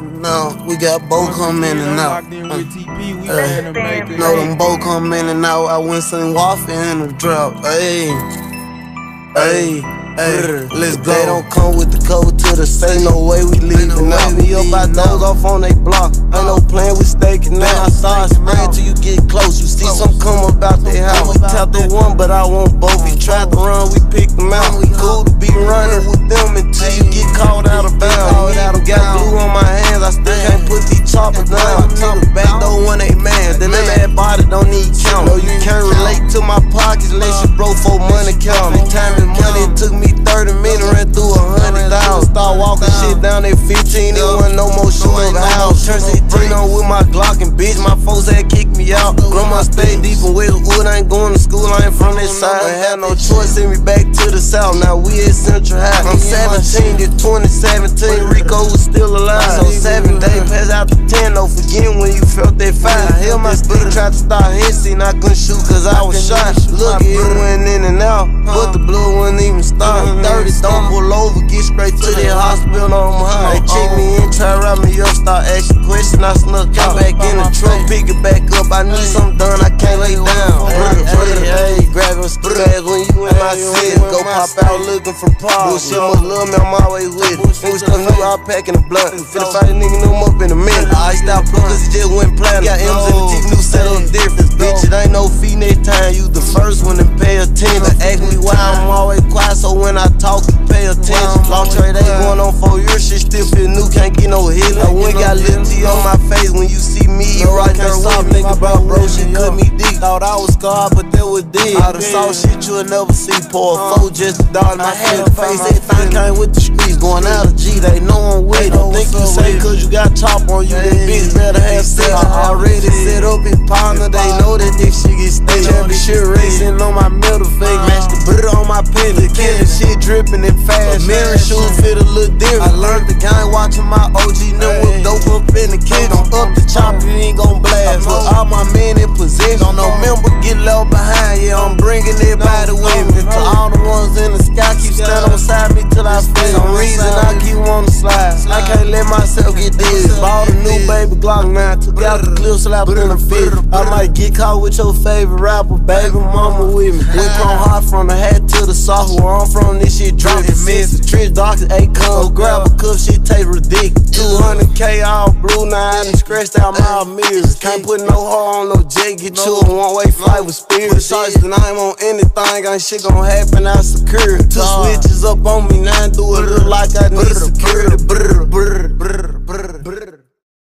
No, we got both come in and out. Uh, hey, know them both come in and out. I went some waffle in the drop. Hey, hey. Hey, let's go. They don't come with the code to the say no way we leaving now. We up, I doze off on they block. Ain't no plan, we staking now. I start spread till you get close. You see some come about their house. We tap the one, but I want both. We tried to run, we picked them out. We cool to be running with them until you get caught out of 30 minutes, ran through a hundred thousand. Start walking shit down at 15, it wasn't no more show of the house. Turn 16 on with my Glock and bitch, my folks had kicked me out. Grandma stayed deep in Westwood, I ain't going to school, I ain't from that side. I had no choice, send me back to the south, now we at Central High. I'm 17, to 2017, Rico was still alive. So seven days, pass out to 10, don't forget when you felt that fire. Hell, my stick tried to start hissing, I couldn't shoot cause I was shot. Look, it went in and out, but the uh-huh. blue wouldn't even start. 30, mm-hmm. don't pull over, get straight to the hospital on my high. They uh-huh. check me in, try to wrap me up, start asking questions. I snuck out back in the truck, pick it back up. I need something done, I can't lay down. Hey, hey, grabbing bags when you in my city. Go pop out looking for pop. Bullshit, must love me, I'm always with it. We come new, I'm packing the blunt. Finna fight a nigga, him up in a minute. I stopped cause it just went platinum. Got M's in the teeth, new setup difference. Bitch, it ain't no fee next time. You the first one to pay attention. Ask me why I'm always quiet, so when I talk, on four years, shit still feel new, can't get no healing. I went got lip T on my face when you see me, you right there soft. Think about bro, shit cut me deep. Thought I was scarred, but that was deep. All the soft shit you'll never see. Pour a uh-huh. four just to dog my head face. Everything came with the streets, going out of G, they know I'm with it. Don't think you say cause you got chop on you, that bitch better have sex. I already set up his partner, they know that this shit get stayed. Championship racing on my middle fake, my penny. Killing shit dripping and fast. Mirror shoes fit a little different. I learned the game watching my OG know what dope up in the kitchen. Up the chopper, you ain't gon' blast. Put all my men in position. Don't no member get left behind. Yeah, I'm bringing everybody with me. To all the ones in the sky, keep standing beside me till I feel. Some reason I keep on the slide. I can't let myself get dizzy. Bought a new baby Glock 9. Took out the clip, slapped in the fit. I might get caught with your favorite rapper, baby mama with me. Went from hard from the soft. Where I'm from, this shit drippin'. Miss Trish doctor, A come grab a cup, shit taste ridiculous. 200k all blue, now I done scratched out my mirrors. Can't put no hoe on no jet, get you a one way flight with spirit. Shots the name on anything, ain't shit gon' happen, I secure. Two switches up on me, now do it look like I need security.